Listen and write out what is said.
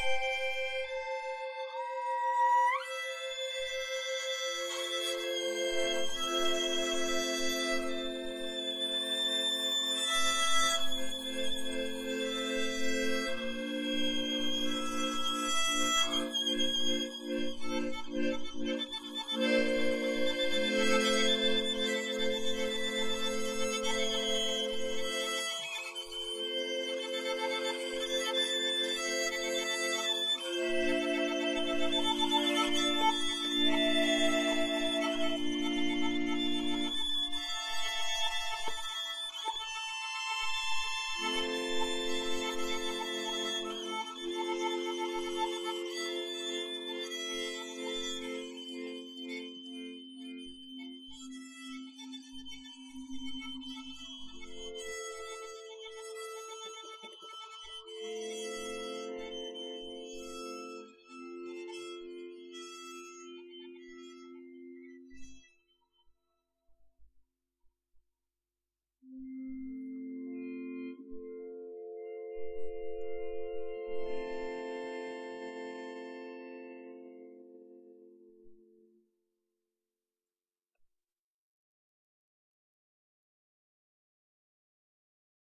Música